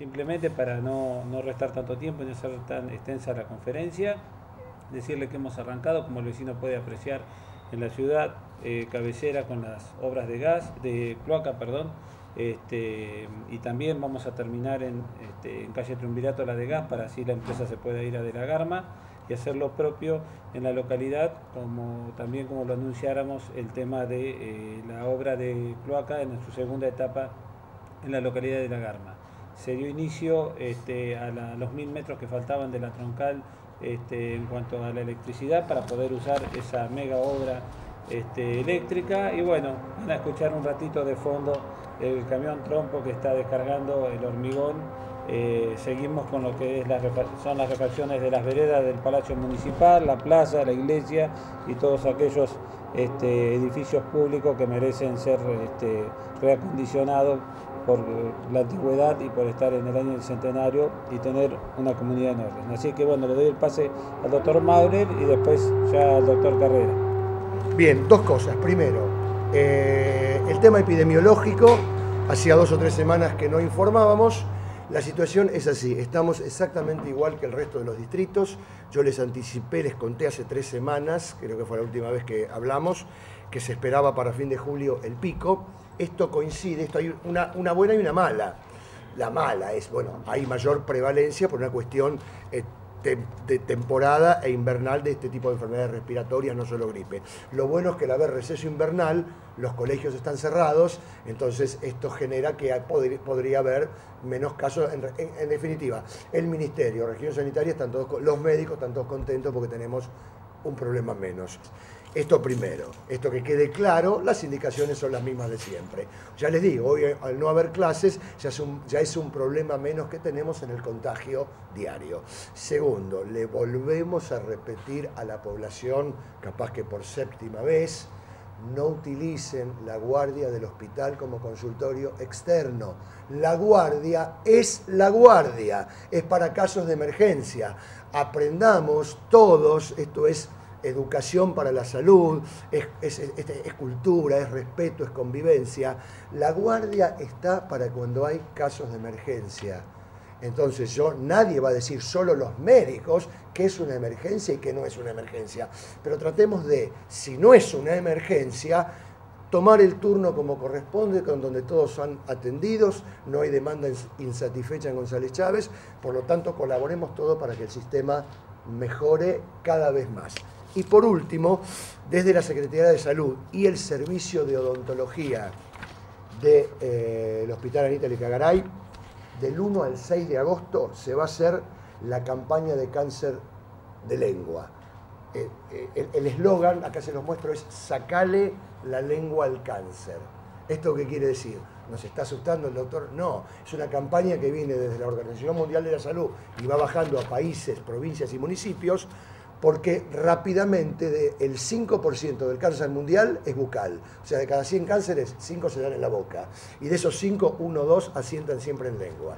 simplemente para no, no restar tanto tiempo y no ser tan extensa la conferencia, decirle que hemos arrancado, como el vecino puede apreciar, en la ciudad eh, cabecera con las obras de gas, de cloaca, perdón, este, y también vamos a terminar en, este, en calle Triunvirato la de gas para así la empresa se pueda ir a de la Garma y hacer lo propio en la localidad, como también como lo anunciáramos el tema de eh, la obra de cloaca en su segunda etapa en la localidad de La Garma. Se dio inicio este, a, los mil metros que faltaban de la troncal este, en cuanto a la electricidad para poder usar esa mega obra este, eléctrica y bueno, van a escuchar un ratito de fondo el camión trompo que está descargando el hormigón. Eh, seguimos con lo que son las refacciones de las veredas del Palacio Municipal, la plaza, la iglesia y todos aquellos edificios públicos que merecen ser reacondicionados por la antigüedad y por estar en el año del centenario y tener una comunidad en orden. Así que bueno, le doy el pase al doctor Maurer y después ya al doctor Carrera. Bien, dos cosas. Primero, eh, el tema epidemiológico, hacía dos o tres semanas que no informábamos. La situación es así, estamos exactamente igual que el resto de los distritos. Yo les anticipé, les conté hace tres semanas, creo que fue la última vez que hablamos, que se esperaba para fin de julio el pico. Esto coincide, esto hay una, una buena y una mala. La mala es, bueno, hay mayor prevalencia por una cuestión eh, de temporada e invernal de este tipo de enfermedades respiratorias, no solo gripe. Lo bueno es que al haber receso invernal, los colegios están cerrados, entonces esto genera que podría haber menos casos. En, definitiva, el Ministerio, Región Sanitaria, están todos, los médicos están todos contentos porque tenemos un problema menos. Esto primero, esto que quede claro, las indicaciones son las mismas de siempre. Ya les digo, hoy al no haber clases ya es, un, ya es un problema menos que tenemos en el contagio diario. Segundo, le volvemos a repetir a la población, capaz que por séptima vez, no utilicen la guardia del hospital como consultorio externo. La guardia es la guardia, es para casos de emergencia. Aprendamos todos, esto es educación para la salud, es, cultura, es respeto, es convivencia. La guardia está para cuando hay casos de emergencia. Entonces yo, nadie va a decir, solo los médicos, que es una emergencia y que no es una emergencia. Pero tratemos de, si no es una emergencia, tomar el turno como corresponde, con donde todos son atendidos, no hay demanda insatisfecha en González Chávez, por lo tanto colaboremos todos para que el sistema mejore cada vez más. Y por último, desde la Secretaría de Salud y el Servicio de Odontología del de, eh, Hospital Anita Licagaray, del 1 al 6 de agosto se va a hacer la campaña de cáncer de lengua. Eh, eh, el eslogan, acá se los muestro, es sacale la lengua al cáncer. ¿Esto qué quiere decir? ¿Nos está asustando el doctor? No, es una campaña que viene desde la Organización Mundial de la Salud y va bajando a países, provincias y municipios porque rápidamente el 5% del cáncer mundial es bucal. O sea, de cada 100 cánceres, 5 se dan en la boca. Y de esos 5, 1 o 2 asientan siempre en lengua.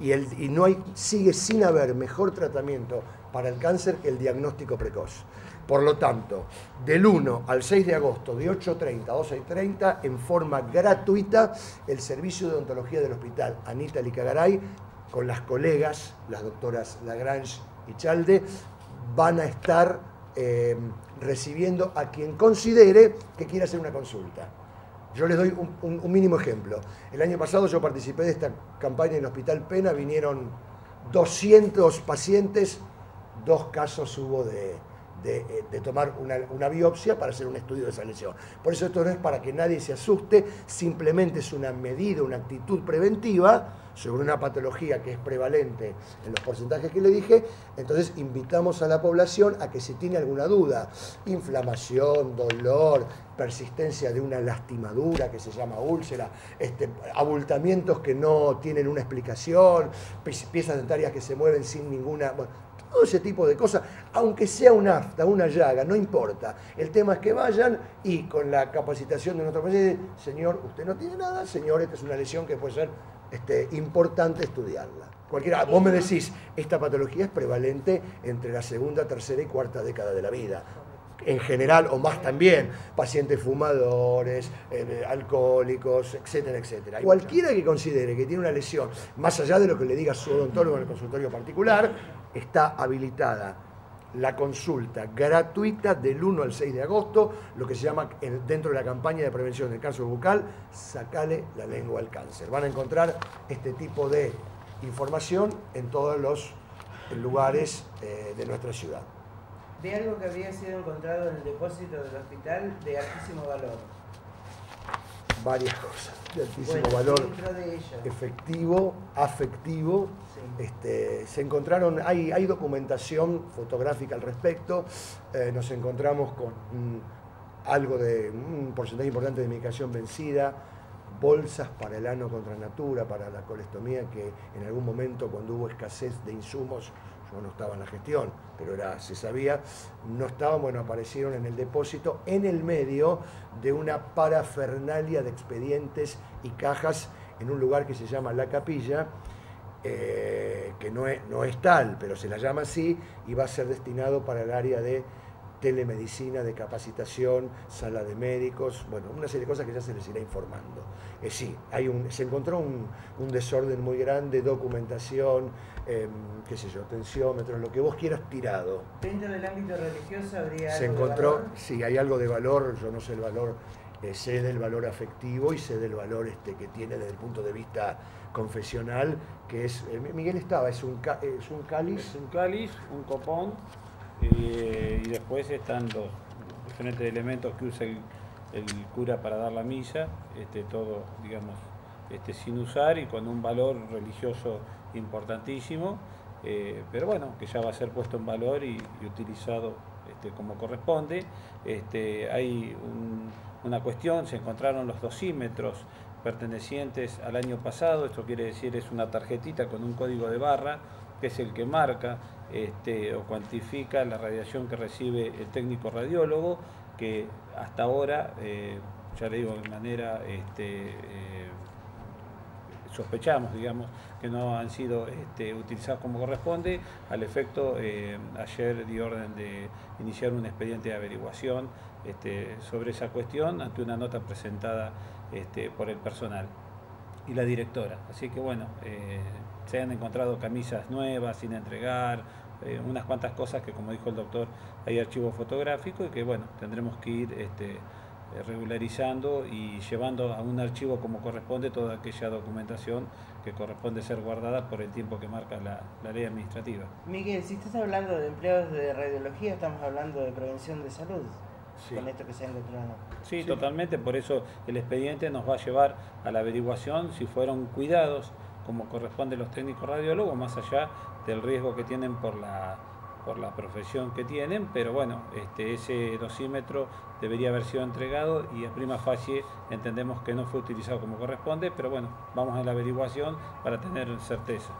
Y, el, no hay, sigue sin haber mejor tratamiento para el cáncer que el diagnóstico precoz. Por lo tanto, del 1 al 6 de agosto, de 8.30 a 12.30, en forma gratuita, el servicio de odontología del hospital Anita Licagaray, con las colegas, las doctoras Lagrange y Chalde, van a estar eh, recibiendo a quien considere que quiera hacer una consulta. Yo les doy un, mínimo ejemplo. El año pasado yo participé de esta campaña en el Hospital Pena, vinieron 200 pacientes, dos casos hubo de, de, tomar una, una, biopsia para hacer un estudio de esa lesión. Por eso esto no es para que nadie se asuste, simplemente es una medida, una actitud preventiva sobre una patología que es prevalente en los porcentajes que le dije, entonces invitamos a la población a que si tiene alguna duda, inflamación, dolor, persistencia de una lastimadura que se llama úlcera, este, abultamientos que no tienen una explicación, piezas dentarias que se mueven sin ninguna... todo ese tipo de cosas, aunque sea un afta, una llaga, no importa. El tema es que vayan y con la capacitación de nuestro paciente, señor, usted no tiene nada, señor, esta es una lesión que puede ser este, importante estudiarla. Cualquiera, vos me decís, esta patología es prevalente entre la segunda, tercera y cuarta década de la vida. en general, o más también, pacientes fumadores, eh, alcohólicos, etcétera, etcétera. Cualquiera que considere que tiene una lesión, más allá de lo que le diga su odontólogo en el consultorio particular, está habilitada la consulta gratuita del 1 al 6 de agosto, lo que se llama dentro de la campaña de prevención del cáncer bucal, sacale la lengua al cáncer. Van a encontrar este tipo de información en todos los lugares eh, de nuestra ciudad. De algo que había sido encontrado en el depósito del hospital de altísimo valor. Varias cosas, de altísimo valor efectivo, afectivo. Este, se encontraron, hay, hay documentación fotográfica al respecto, eh, nos encontramos con algo de un porcentaje importante de medicación vencida, bolsas para el ano contra natura, para la colestomía, que en algún momento cuando hubo escasez de insumos, no estaba en la gestión, pero era, se sabía, no estaban, bueno, aparecieron en el depósito en el medio de una parafernalia de expedientes y cajas en un lugar que se llama La Capilla, eh, que no es, no es tal, pero se la llama así, y va a ser destinado para el área de telemedicina, de capacitación, sala de médicos, bueno, una serie de cosas que ya se les irá informando. Eh, sí, hay un, se encontró un, desorden muy grande, documentación, em, qué sé yo, tensiómetros, lo que vos quieras tirado. ¿Dentro del ámbito religioso habría Se encontró, sí, hay algo de valor, yo no sé el valor, eh, sé del valor afectivo y sé del valor este, que tiene desde el punto de vista confesional, que es, eh, Miguel estaba, es un, es un cáliz. Es un cáliz, un copón y después están los diferentes elementos que usa el, cura para dar la misa, este, todo, digamos, este, sin usar y con un valor religioso importantísimo, eh, pero bueno, que ya va a ser puesto en valor y, utilizado este, como corresponde. Este, hay una cuestión, se encontraron los dosímetros pertenecientes al año pasado, esto quiere decir es una tarjetita con un código de barra, que es el que marca este, o cuantifica la radiación que recibe el técnico radiólogo, que hasta ahora, eh, ya le digo de manera, este, eh, sospechamos, digamos, que no han sido este, utilizados como corresponde. Al efecto, eh, ayer di orden de iniciar un expediente de averiguación sobre esa cuestión ante una nota presentada por el personal y la directora. Así que bueno, se han encontrado camisas nuevas sin entregar, eh, unas cuantas cosas que como dijo el doctor hay archivo fotográfico y que bueno, tendremos que ir este, eh, regularizando y llevando a un archivo como corresponde toda aquella documentación que corresponde ser guardada por el tiempo que marca la, ley administrativa. Miguel, si estás hablando de empleados de radiología, estamos hablando de prevención de salud. Con esto que se ha encontrado. sí, totalmente, por eso el expediente nos va a llevar a la averiguación si fueron cuidados como corresponde a los técnicos radiólogos, más allá del riesgo que tienen por la, por la profesión que tienen, pero bueno, este, ese dosímetro debería haber sido entregado y a prima facie entendemos que no fue utilizado como corresponde, pero bueno, vamos a la averiguación para tener certeza.